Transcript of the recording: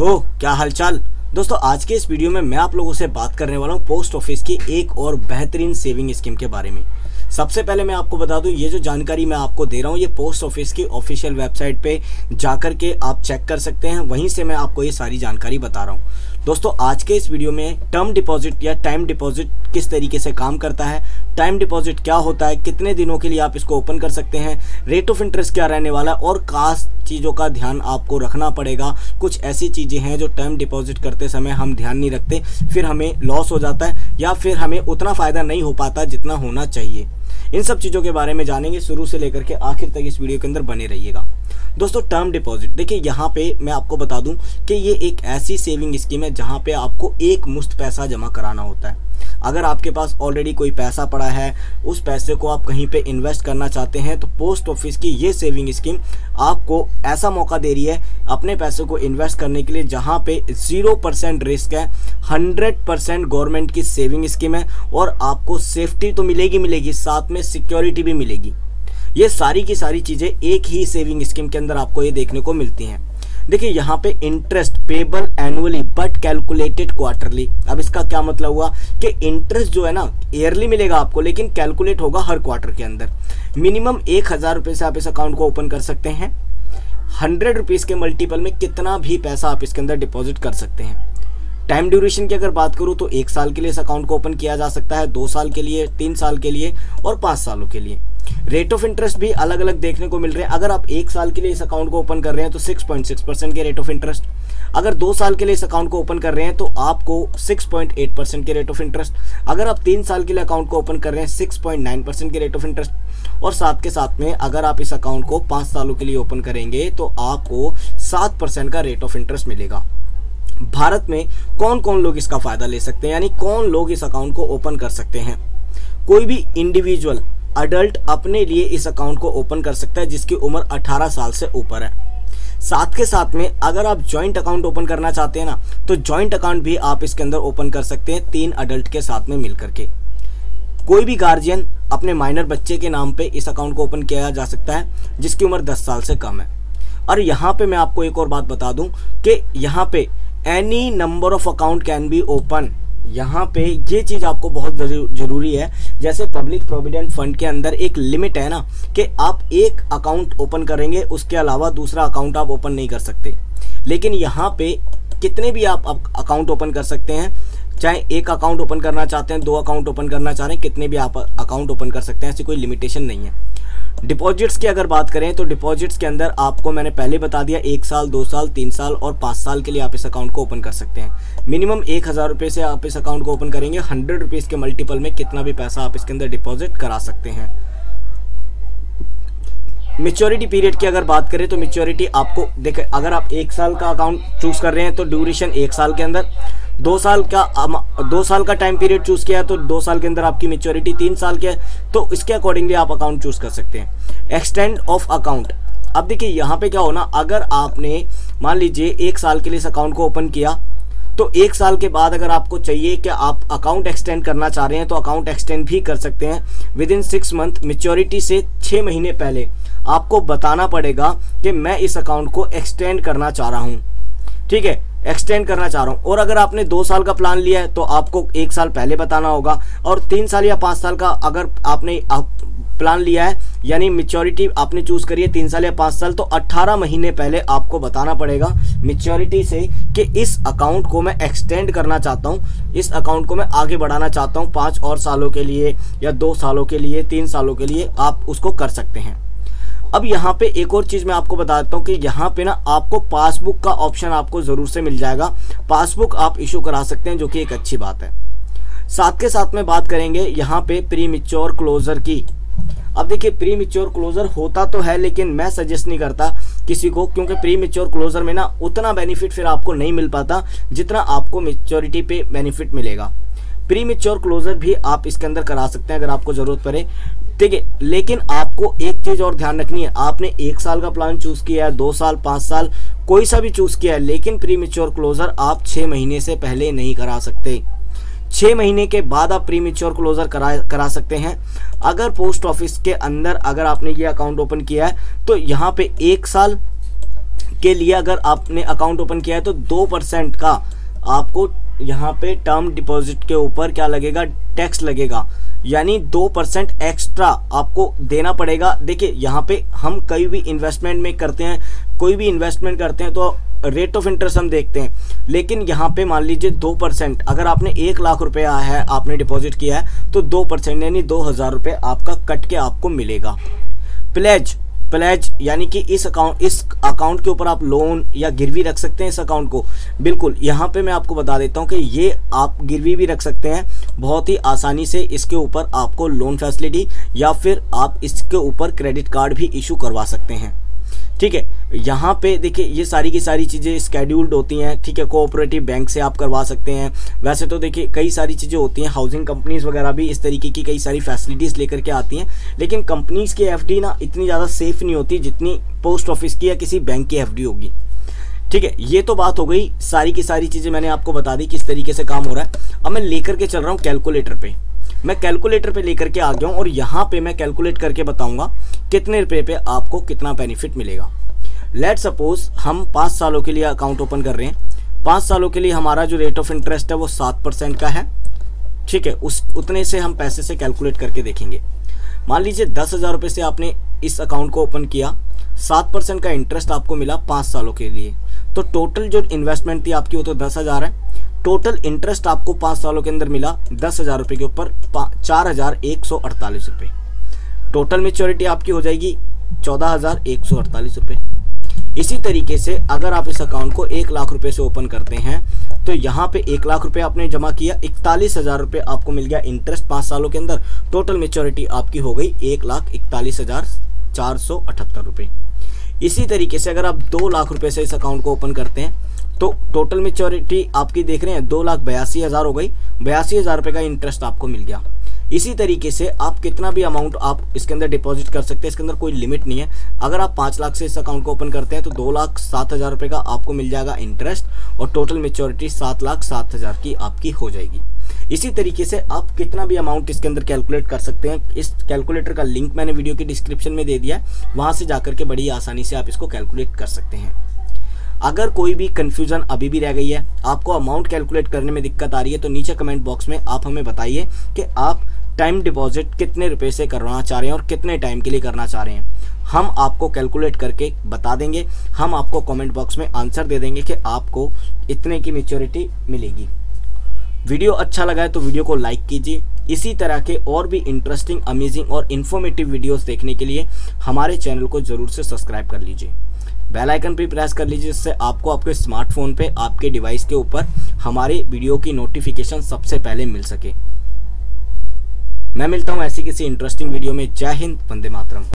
तो क्या हालचाल? दोस्तों, आज के इस वीडियो में मैं आप लोगों से बात करने वाला हूँ पोस्ट ऑफ़िस की एक और बेहतरीन सेविंग स्कीम के बारे में। सबसे पहले मैं आपको बता दूँ, ये जो जानकारी मैं आपको दे रहा हूँ, ये पोस्ट ऑफ़िस की ऑफिशियल वेबसाइट पे जाकर के आप चेक कर सकते हैं। वहीं से मैं आपको ये सारी जानकारी बता रहा हूँ। दोस्तों, आज के इस वीडियो में टर्म डिपॉजिट या टाइम डिपॉजिट किस तरीके से काम करता है, टाइम डिपॉजिट क्या होता है, कितने दिनों के लिए आप इसको ओपन कर सकते हैं, रेट ऑफ़ इंटरेस्ट क्या रहने वाला है, और खास चीज़ों का ध्यान आपको रखना पड़ेगा। कुछ ऐसी चीज़ें हैं जो टर्म डिपॉजिट करते समय हम ध्यान नहीं रखते, फिर हमें लॉस हो जाता है या फिर हमें उतना फ़ायदा नहीं हो पाता जितना होना चाहिए। इन सब चीज़ों के बारे में जानेंगे, शुरू से लेकर के आखिर तक इस वीडियो के अंदर बने रहिएगा। दोस्तों टर्म डिपॉजिट देखिए, यहाँ पे मैं आपको बता दूँ कि ये एक ऐसी सेविंग स्कीम है जहाँ पे आपको एक मुश्त पैसा जमा कराना होता है। अगर आपके पास ऑलरेडी कोई पैसा पड़ा है, उस पैसे को आप कहीं पे इन्वेस्ट करना चाहते हैं तो पोस्ट ऑफ़िस की ये सेविंग स्कीम आपको ऐसा मौका दे रही है अपने पैसे को इन्वेस्ट करने के लिए, जहाँ पे ज़ीरो परसेंट रिस्क है हंड्रेड परसेंट गवर्नमेंट की सेविंग स्कीम है, और आपको सेफ्टी तो मिलेगी मिलेगी, साथ में सिक्योरिटी भी मिलेगी। ये सारी की सारी चीज़ें एक ही सेविंग स्कीम के अंदर आपको ये देखने को मिलती हैं। देखिए, यहाँ पे interest payable annually but calculated quarterly अब इसका क्या मतलब हुआ कि इंटरेस्ट जो है ना ईयरली मिलेगा आपको, लेकिन कैलकुलेट होगा हर क्वार्टर के अंदर। मिनिमम एक हज़ार रुपये से आप इस अकाउंट को ओपन कर सकते हैं। हंड्रेड रुपीज़ के मल्टीपल में कितना भी पैसा आप इसके अंदर डिपॉजिट कर सकते हैं। टाइम ड्यूरेशन की अगर बात करूँ तो एक साल के लिए इस अकाउंट को ओपन किया जा सकता है, दो साल के लिए, तीन साल के लिए और पाँच सालों के लिए। रेट ऑफ़ इंटरेस्ट भी अलग अलग देखने को मिल रहे हैं। अगर आप एक साल के लिए इस अकाउंट को ओपन कर रहे हैं तो 6.6 परसेंट के रेट ऑफ़ इंटरेस्ट अगर दो साल के लिए इस अकाउंट को ओपन कर रहे हैं तो आपको 6.8 परसेंट के रेट ऑफ़ इंटरेस्ट अगर आप तीन साल के लिए अकाउंट को ओपन कर रहे हैं 6.9 परसेंट के रेट ऑफ़ इंटरेस्ट और साथ के साथ में अगर आप इस अकाउंट को पाँच सालों के लिए ओपन करेंगे तो आपको सात परसेंट का रेट ऑफ़ इंटरेस्ट मिलेगा। भारत में कौन कौन लोग इसका फ़ायदा ले सकते हैं? यानी कौन लोग इस अकाउंट को ओपन कर सकते हैं? कोई भी इंडिविजुअल अडल्ट अपने लिए इस अकाउंट को ओपन कर सकता है, जिसकी उम्र 18 साल से ऊपर है। साथ के साथ में, अगर आप जॉइंट अकाउंट ओपन करना चाहते हैं ना तो जॉइंट अकाउंट भी आप इसके अंदर ओपन कर सकते हैं, तीन अडल्ट के साथ में मिल करके कोई भी गार्जियन अपने माइनर बच्चे के नाम पे इस अकाउंट को ओपन किया जा सकता है, जिसकी उम्र 10 साल से कम है। और यहाँ पे मैं आपको एक और बात बता दूँ कि यहाँ पे any number of account can be open यहाँ पे ये चीज़ आपको बहुत ज़रूरी है। जैसे पब्लिक प्रोविडेंट फंड के अंदर एक लिमिट है ना, कि आप एक अकाउंट ओपन करेंगे, उसके अलावा दूसरा अकाउंट आप ओपन नहीं कर सकते। लेकिन यहाँ पे कितने भी आप अकाउंट ओपन कर सकते हैं चाहे एक अकाउंट ओपन करना चाहते हैं, दो अकाउंट ओपन करना चाह रहे हैं, कितने भी आप अकाउंट ओपन कर सकते हैं, ऐसी कोई लिमिटेशन नहीं है। डिपॉजिट्स की अगर बात करें तो डिपॉजिट्स के अंदर आपको मैंने पहले बता दिया, एक साल, दो साल, तीन साल और पाँच साल के लिए आप इस अकाउंट को ओपन कर सकते हैं। मिनिमम एक हज़ार रुपये से आप इस अकाउंट को ओपन करेंगे हंड्रेड रुपीज़ के मल्टीपल में कितना भी पैसा आप इसके अंदर डिपॉजिट करा सकते हैं। मेच्योरिटी पीरियड की अगर बात करें तो मेच्योरिटी आपको देखें अगर आप एक साल का अकाउंट चूज़ कर रहे हैं तो ड्यूरेशन एक साल के अंदर। दो साल का दो साल का टाइम पीरियड चूज़ किया है तो दो साल के अंदर आपकी मेच्योरिटी तीन साल के है तो इसके अकॉर्डिंगली आप अकाउंट चूज़ कर सकते हैं। एक्सटेंड ऑफ़ अकाउंट अब देखिए, यहाँ पे क्या होना, अगर आपने, मान लीजिए, एक साल के लिए इस अकाउंट को ओपन किया तो एक साल के बाद अगर आपको चाहिए कि आप अकाउंट एक्सटेंड करना चाह रहे हैं तो अकाउंट एक्सटेंड भी कर सकते हैं। Within six month maturity से छः महीने पहले आपको बताना पड़ेगा कि मैं इस अकाउंट को एक्सटेंड करना चाह रहा हूँ। ठीक है? एक्सटेंड करना चाह रहा हूँ। और अगर आपने दो साल का प्लान लिया है तो आपको एक साल पहले बताना होगा और तीन साल या पाँच साल का अगर आपने आप प्लान लिया है, यानी मेच्योरिटी आपने चूज़ करी है तीन साल या पाँच साल तो 18 महीने पहले आपको बताना पड़ेगा मेच्योरिटी से कि इस अकाउंट को मैं एक्सटेंड करना चाहता हूँ, इस अकाउंट को मैं आगे बढ़ाना चाहता हूँ, पाँच और सालों के लिए या दो सालों के लिए, तीन सालों के लिए आप उसको कर सकते हैं। अब यहाँ पे एक और चीज़ मैं आपको बता देता हूँ कि यहाँ पे ना आपको पासबुक का ऑप्शन आपको ज़रूर से मिल जाएगा। पासबुक आप इशू करा सकते हैं, जो कि एक अच्छी बात है। साथ के साथ में बात करेंगे यहाँ पे प्री मिच्योर क्लोजर की। अब देखिए प्री मिच्योर क्लोजर होता तो है, लेकिन मैं सजेस्ट नहीं करता किसी को, क्योंकि प्री मिच्योर क्लोजर में ना उतना बेनिफिट फिर आपको नहीं मिल पाता जितना आपको मेच्योरिटी पे बेनिफिट मिलेगा। प्री मिच्योर क्लोजर भी आप इसके अंदर करा सकते हैं अगर आपको ज़रूरत पड़े। ठीक है लेकिन आपको एक चीज़ और ध्यान रखनी है। आपने एक साल का प्लान चूज़ किया है, दो साल, पाँच साल, कोई सा भी चूज़ किया है, लेकिन प्री मेच्योर क्लोजर आप छह महीने से पहले नहीं करा सकते। छह महीने के बाद आप प्री मेच्योर क्लोजर करा करा सकते हैं। अगर पोस्ट ऑफ़िस के अंदर अगर आपने ये अकाउंट ओपन किया है तो यहाँ पे एक साल के लिए अगर आपने अकाउंट ओपन किया है तो दो परसेंट का आपको यहाँ पे टर्म डिपॉजिट के ऊपर क्या लगेगा? टैक्स लगेगा। यानी दो परसेंट एक्स्ट्रा आपको देना पड़ेगा। देखिए, यहाँ पे हम कई भी इन्वेस्टमेंट में करते हैं, कोई भी इन्वेस्टमेंट करते हैं तो रेट ऑफ़ इंटरेस्ट हम देखते हैं। लेकिन यहाँ पे मान लीजिए दो परसेंट अगर आपने एक लाख रुपया है, आपने डिपॉजिट किया है तो दो परसेंट यानी दो हज़ार रुपये आपका कट के आपको मिलेगा। प्लेज प्लेज यानी कि इस अकाउंट इस अकाउंट के ऊपर आप लोन या गिरवी रख सकते हैं इस अकाउंट को। बिल्कुल, यहाँ पे मैं आपको बता देता हूँ कि ये आप गिरवी भी रख सकते हैं। बहुत ही आसानी से इसके ऊपर आपको लोन फैसिलिटी या फिर आप इसके ऊपर क्रेडिट कार्ड भी इशू करवा सकते हैं। ठीक है, यहाँ पे देखिए, ये सारी की सारी चीज़ें स्केड्यूल्ड होती हैं, ठीक है कोऑपरेटिव बैंक से आप करवा सकते हैं। वैसे तो देखिए, कई सारी चीज़ें होती हैं हाउसिंग कंपनीज़ वगैरह भी इस तरीके की कई सारी फैसिलिटीज़ लेकर के आती हैं, लेकिन कंपनीज़ की एफडी ना इतनी ज़्यादा सेफ़ नहीं होती जितनी पोस्ट ऑफ़िस की या किसी बैंक की एफडी होगी। ठीक है, ये तो बात हो गई, सारी की सारी चीज़ें मैंने आपको बता दी, किस तरीके से काम हो रहा है। अब मैं लेकर के चल रहा हूँ कैलकुलेटर पे। मैं कैलकुलेटर पे लेकर के आ गया हूँ और यहाँ पे मैं कैलकुलेट करके बताऊँगा कितने रुपए पे आपको कितना बेनिफिट मिलेगा। लेट सपोज़ हम पाँच सालों के लिए अकाउंट ओपन कर रहे हैं। पाँच सालों के लिए हमारा जो रेट ऑफ़ इंटरेस्ट है वो सात परसेंट का है। ठीक है, उस, उतने से हम पैसे से कैलकुलेट करके देखेंगे। मान लीजिए दस हज़ार रुपये से आपने इस अकाउंट को ओपन किया। सात परसेंट का इंटरेस्ट आपको मिला पाँच सालों के लिए। तो टोटल जो इन्वेस्टमेंट थी आपकी वो तो दस हज़ार है। टोटल इंटरेस्ट आपको पाँच सालों के अंदर मिला दस हज़ार रुपये के ऊपर चार हज़ार एक सौ अड़तालीस रुपये टोटल मेच्योरिटी आपकी हो जाएगी चौदह हज़ार एक सौ अड़तालीस रुपये इसी तरीके से अगर आप इस अकाउंट को एक लाख रुपए से ओपन करते हैं तो यहाँ पे एक लाख रुपए आपने जमा किया, इकतालीस हज़ार रुपये आपको मिल गया इंटरेस्ट पाँच सालों के अंदर। टोटल मेच्योरिटी आपकी हो गई एक लाख इकतालीस हज़ार चार सौ अठहत्तर रुपये इसी तरीके से अगर आप दो लाख रुपए से इस अकाउंट को ओपन करते हैं तो टोटल मेच्योरिटी आपकी देख रहे हैं, दो लाख बयासी हज़ार हो गई। बयासी हज़ार रुपये का इंटरेस्ट आपको मिल गया। इसी तरीके से आप कितना भी अमाउंट आप इसके अंदर डिपॉजिट कर सकते हैं, इसके अंदर कोई लिमिट नहीं है। अगर आप पाँच लाख से इस अकाउंट को ओपन करते हैं तो दो लाख सात हज़ार रुपये का आपको मिल जाएगा इंटरेस्ट और टोटल मेच्योरिटी सात लाख सात हज़ार की आपकी हो जाएगी। इसी तरीके से आप कितना भी अमाउंट इसके अंदर कैलकुलेट कर सकते हैं। इस कैलकुलेटर का लिंक मैंने वीडियो के डिस्क्रिप्शन में दे दिया है। वहाँ से जाकर के बड़ी आसानी से आप इसको कैलकुलेट कर सकते हैं। अगर कोई भी कन्फ्यूज़न अभी भी रह गई है, आपको अमाउंट कैलकुलेट करने में दिक्कत आ रही है तो नीचे कमेंट बॉक्स में आप हमें बताइए कि आप टाइम डिपॉजिट कितने रुपए से करवाना चाह रहे हैं और कितने टाइम के लिए करना चाह रहे हैं। हम आपको कैलकुलेट करके बता देंगे, हम आपको कमेंट बॉक्स में आंसर दे देंगे कि आपको इतने की मेच्योरिटी मिलेगी। वीडियो अच्छा लगा है तो वीडियो को लाइक कीजिए। इसी तरह के और भी इंटरेस्टिंग अमेजिंग और इन्फॉर्मेटिव वीडियोस देखने के लिए हमारे चैनल को ज़रूर से सब्सक्राइब कर लीजिए। बेल आइकन पे प्रेस कर लीजिए, जिससे आपको आपके स्मार्टफ़ोन पे, आपके डिवाइस के ऊपर हमारे वीडियो की नोटिफिकेशन सबसे पहले मिल सके। मैं मिलता हूँ ऐसी किसी इंटरेस्टिंग वीडियो में। जय हिंद, वंदे मातरम।